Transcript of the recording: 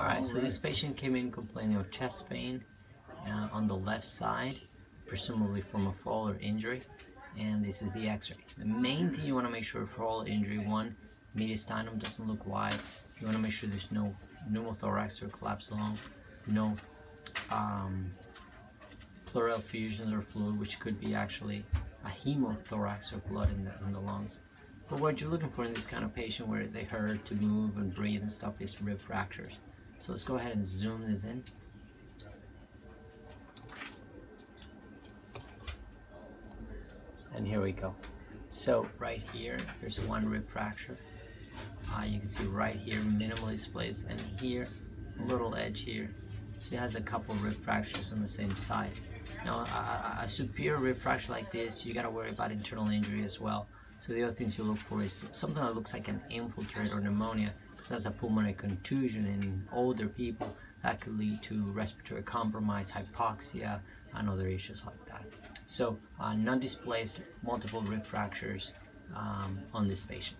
Alright, so this patient came in complaining of chest pain uh, on the left side, presumably from a fall or injury, and this is the x-ray. The main thing you want to make sure for all injury, one, mediastinum doesn't look wide. You want to make sure there's no pneumothorax or collapse lung, no um, pleural effusions or fluid, which could be actually a hemothorax or blood in the, in the lungs. But what you're looking for in this kind of patient where they hurt to move and breathe and stuff is rib fractures. So let's go ahead and zoom this in. And here we go. So right here, there's one rib fracture. Uh, you can see right here, minimally displaced, and here, a little edge here. She has a couple rib fractures on the same side. Now, a, a superior rib fracture like this, you gotta worry about internal injury as well. So the other things you look for is something that looks like an infiltrate or pneumonia, because that's a pulmonary contusion in older people. That could lead to respiratory compromise, hypoxia, and other issues like that. So uh, non-displaced multiple rib fractures um, on this patient.